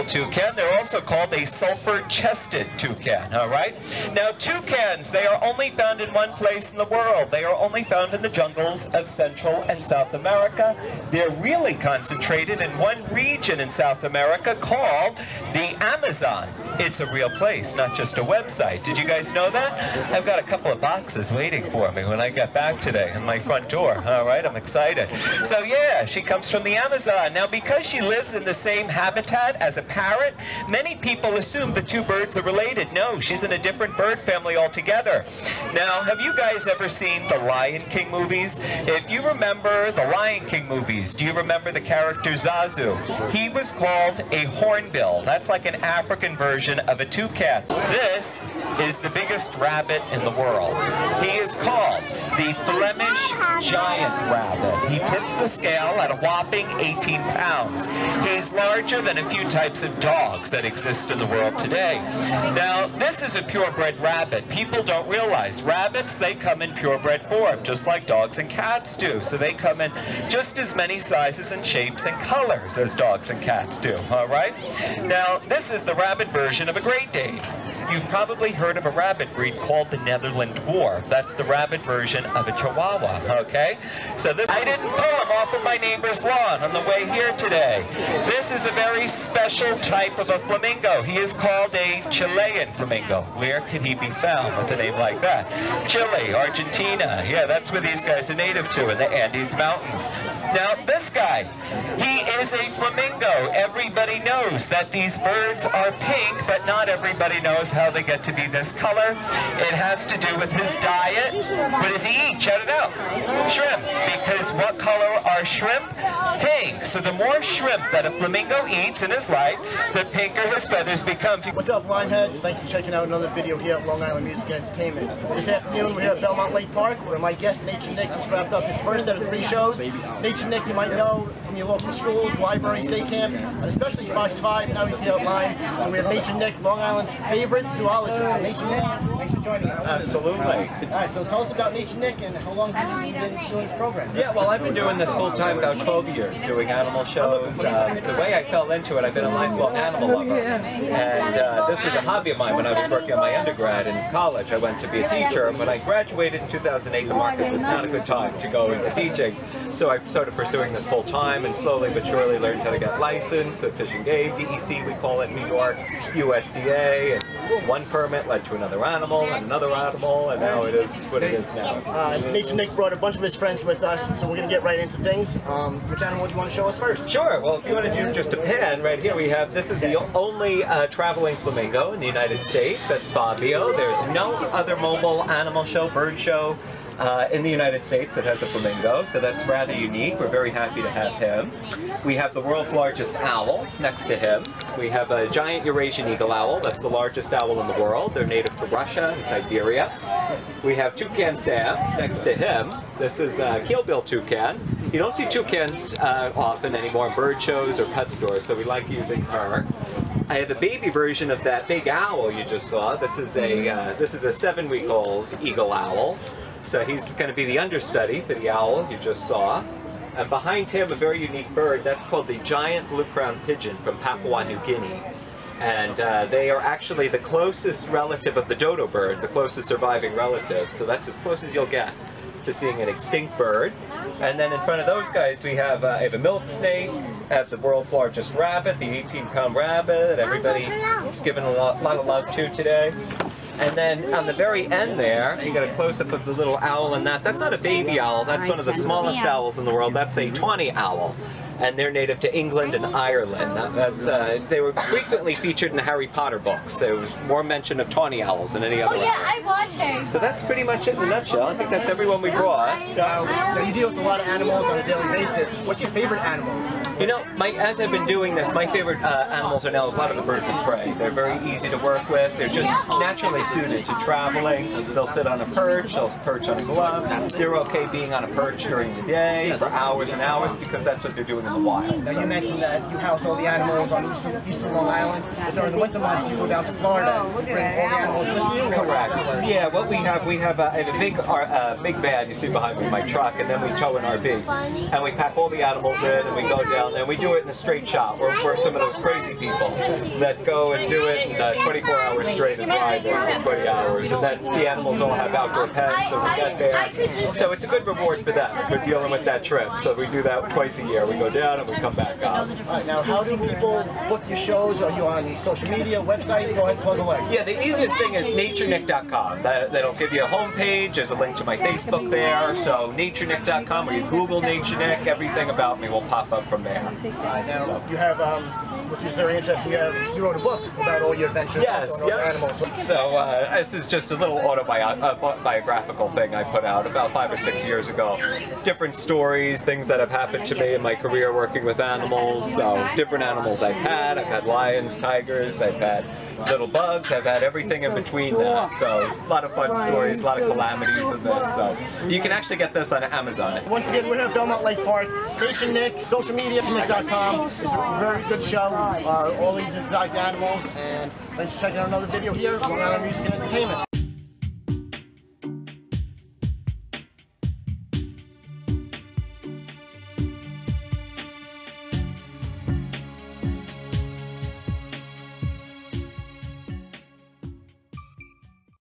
toucan. They're also called a sulfur-chested toucan, all right? Now, toucans, they are only found in one place in the world. They are only found in the jungles of Central and South America. They're really concentrated in one region in South America called the Amazon. It's a real place, not just a website. Did you guys know that? I've got a couple of boxes waiting for me when I get back today in my front door. All right, I'm excited. So yeah, she comes from the Amazon. Now, because she lives in the same habitat as a parrot, many people assume the two birds are related. No, she's in a different bird family altogether. Now, have you guys ever seen the Lion King movies? If you remember the Lion King movies, do you remember the character Zazu? He was called a hornbill. That's like an African version of a toucan. This is the biggest rabbit in the world. He is called the Flemish giant rabbit. He tips the scale at a whopping 18 pounds. He's larger than a few types of dogs that exist in the world today. Now, this is a purebred rabbit. People don't realize rabbits, they come in purebred form, just like dogs and cats do. So they come in just as many sizes and shapes and colors as dogs and cats do, all right? Now, this is the rabbit version of a Great Dane. You've probably heard of a rabbit breed called the Netherland Dwarf. That's the rabbit version of a Chihuahua, okay? So this, I didn't pull him off of my neighbor's lawn on the way here today. This is a very special type of a flamingo. He is called a Chilean flamingo. Where can he be found with a name like that? Chile, Argentina. Yeah, that's where these guys are native to, in the Andes Mountains. Now, this guy, he is a flamingo. Everybody knows that these birds are pink, but not everybody knows how they get to be this color. It has to do with his diet. What does he eat? Shout it out. Shrimp. Because what color are shrimp? Pink. So the more shrimp that a flamingo eats in his life, the pinker his feathers become. What's up, Limeheads? Thanks for checking out another video here at Long Island Music and Entertainment. This afternoon, we're here at Belmont Lake Park, where my guest, Nature Nick, just wrapped up his first out of three shows. Nature Nick, you might know from your local schools, libraries, day camps, and especially Fox 5. Now he's here online. So we have Nature Nick, Long Island's favorite zoologist. Nature Nick, for joining us. Absolutely. All right, so tell us about Nature Nick and how long have you been doing this program? Yeah, well, I've been doing this full time about 12 years, doing animal shows. Um, the way I fell into it, I've been a lifelong animal lover. And uh, this was a hobby of mine when I was working on my undergrad in college. I went to be a teacher. And when I graduated in 2008, the market was not a good time to go into teaching. So I started pursuing this full time and slowly but surely learned how to get licensed with Fish and Game, DEC we call it in New York, USDA, and one permit led to another animal and another animal, and now it is what it is now. Uh, Nature Nick brought a bunch of his friends with us, so we're going to get right into things. Um, which animal do you want to show us first? Sure. Well, if you want to do just a pan, right here we have, this is the only uh, traveling flamingo in the United States. That's Fabio. There's no other mobile animal show, bird show, uh, in the United States that has a flamingo, so that's rather unique. We're very happy to have him. We have the world's largest owl next to him. We have a giant Eurasian eagle owl. That's the largest owl in the world. They're native to Russia and Siberia. We have Toucan Sam next to him. This is a keelbill toucan. You don't see toucans uh, often anymore in bird shows or pet stores, so we like using her. I have a baby version of that big owl you just saw. This is a uh, this is a seven-week-old eagle owl. So he's going to be the understudy for the owl you just saw. And behind him, a very unique bird. That's called the giant blue-crowned pigeon from Papua New Guinea. And uh, they are actually the closest relative of the dodo bird, the closest surviving relative. So that's as close as you'll get to seeing an extinct bird. And then in front of those guys, we have, uh, I have a milk snake, I have the world's largest rabbit, the 18-pound rabbit that everybody is giving a lot, lot of love to today. And then on the very end there, you got a close-up of the little owl and that. That's not a baby owl. That's one of the smallest owls in the world. That's a tawny owl. And they're native to England and Ireland. That's uh, They were frequently featured in the Harry Potter books. There was more mention of tawny owls than any other Oh owl. yeah, I watched her. So that's pretty much it in a nutshell. I think that's everyone we brought. Now, now you deal with a lot of animals on a daily basis. What's your favorite animal? You know, my, as I've been doing this, my favorite uh, animals are now a lot of the birds of prey. They're very easy to work with. They're just naturally suited to traveling. They'll sit on a perch, they'll perch on a glove. They're okay being on a perch during the day for hours and hours because that's what they're doing in the wild. Now you mentioned that you house all the animals on eastern, eastern Long Island, but during the winter months you go down to Florida, bring all the animals with you. Correct. Yeah, what we have, we have, uh, I have a big, uh, uh, big van you see behind me, my truck, and then we tow an RV, and we pack all the animals in, and we go down down, and we do it in a straight shot. We're, we're some of those crazy people that go and do it in uh, 24 hours straight and drive there for 20 hours, and then the animals all have outdoor pens, so we get there. So it's a good reward for them for dealing with that trip. So we do that twice a year. We go down and we come back up. Right, now how do people book your shows? Are you on social media, website? Go ahead, plug away. Yeah, the easiest thing is naturenick.com. That, that'll give you a homepage. There's a link to my Facebook there. So naturenick.com or you Google Nature Nick, everything about me will pop up from there. All right, now you have, um, which is very interesting. You have you wrote a book about all your adventures Yes, on all yeah. animals. So, So uh, this is just a little autobiographical thing I put out about five or six years ago. Different stories, things that have happened to me in my career working with animals. So different animals I've had. I've had lions, tigers. I've had little bugs. I've had everything in between that. So a lot of fun stories, a lot of calamities in this. So you can actually get this on Amazon. Once again, we're here at Belmont Lake Park. Nature Nick, social media, nick.com. It's a very good show. Uh, all these exotic animals, and for checking out another video here. Long Island Music and Entertainment.